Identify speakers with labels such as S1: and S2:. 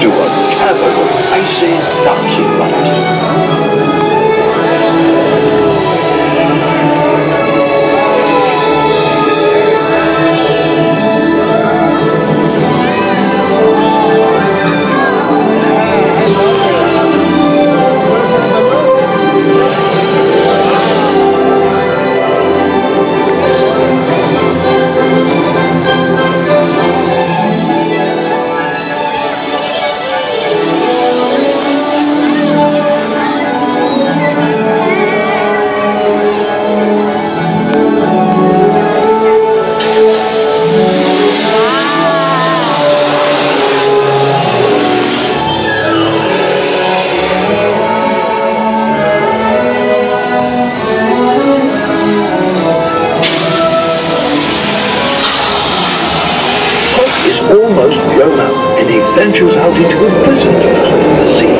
S1: do what. Grown up and he ventures out into a world of the sea.